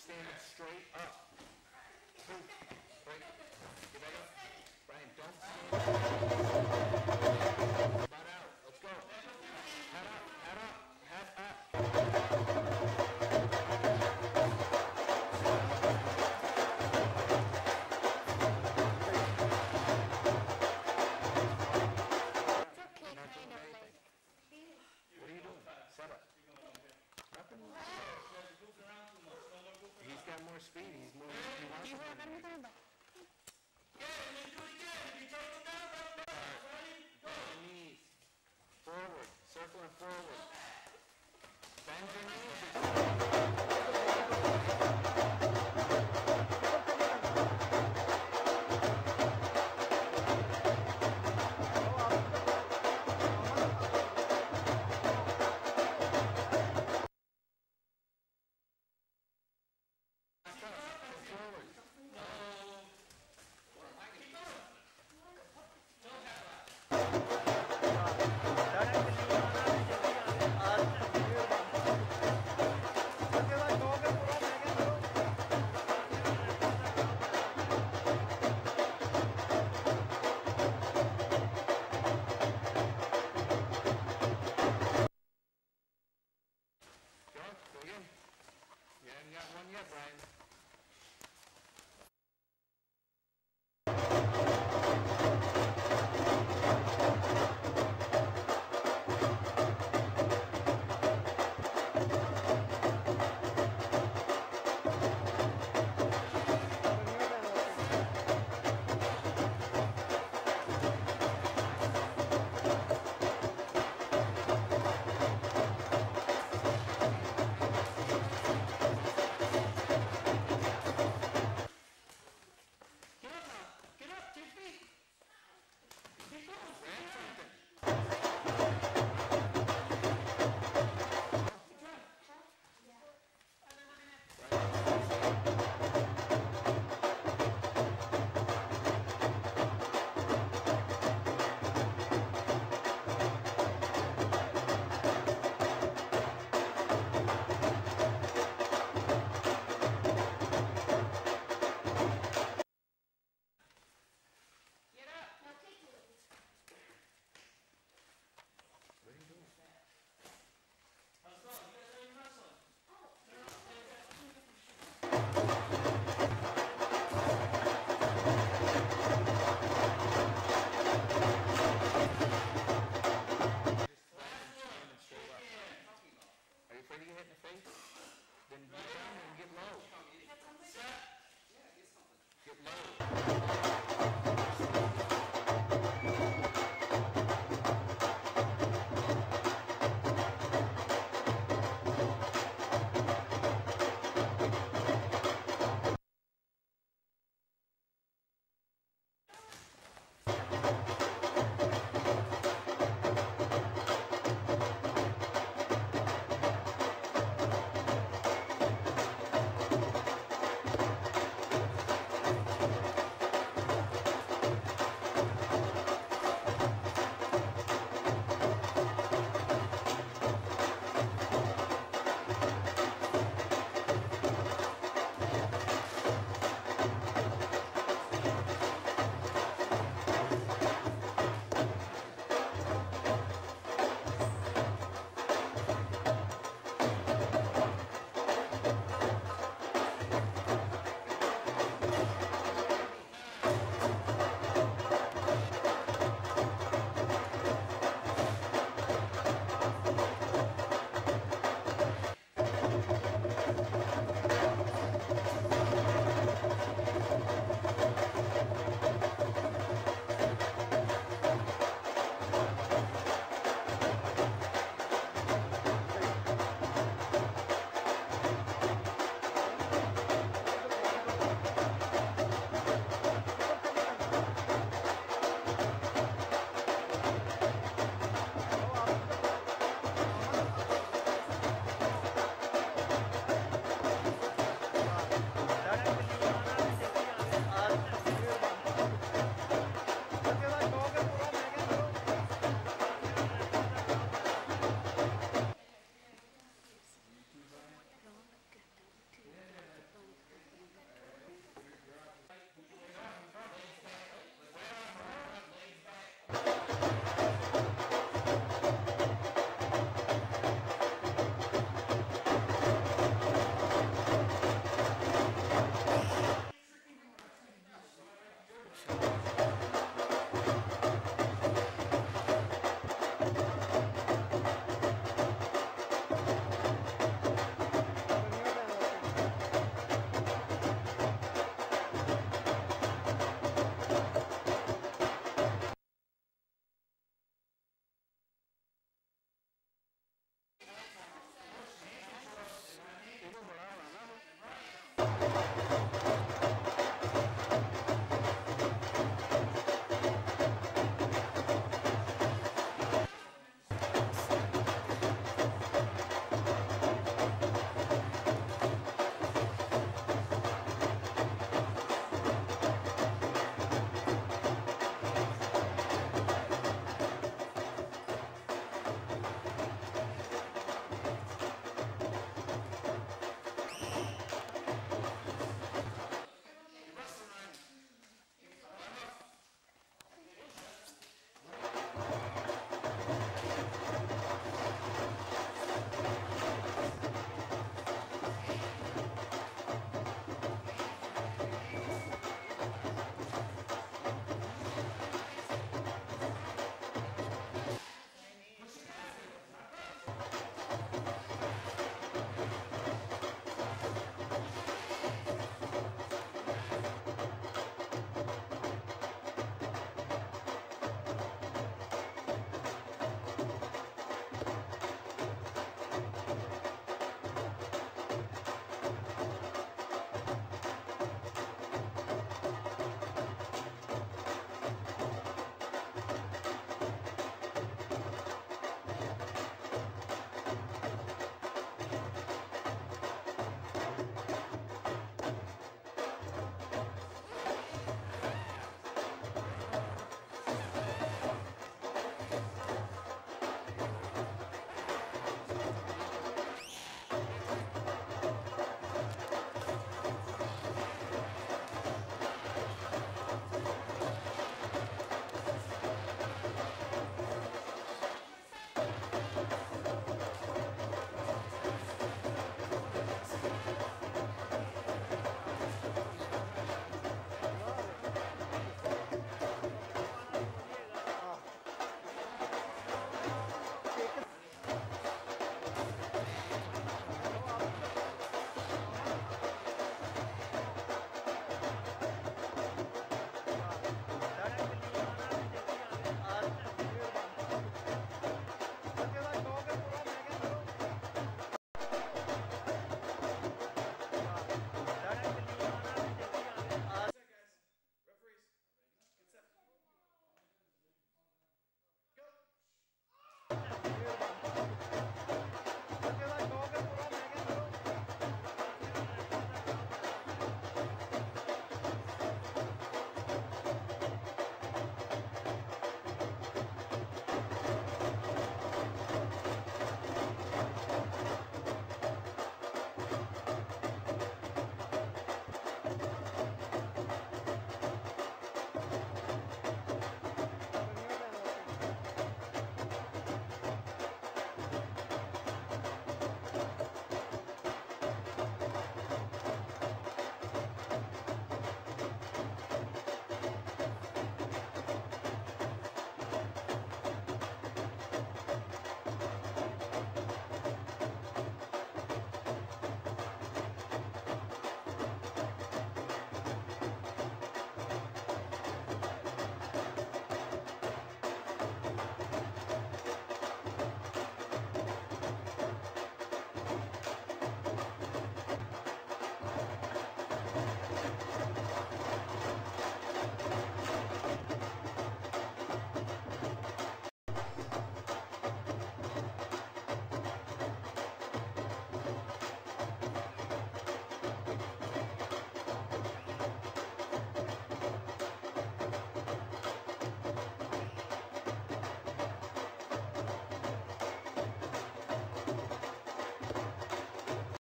standing straight up. Right. Brian, don't stand. More speed. He's more. He wants to ba be- kan mo tayo ba? Bend your knees. Forward. Circling forward. Bend your knees.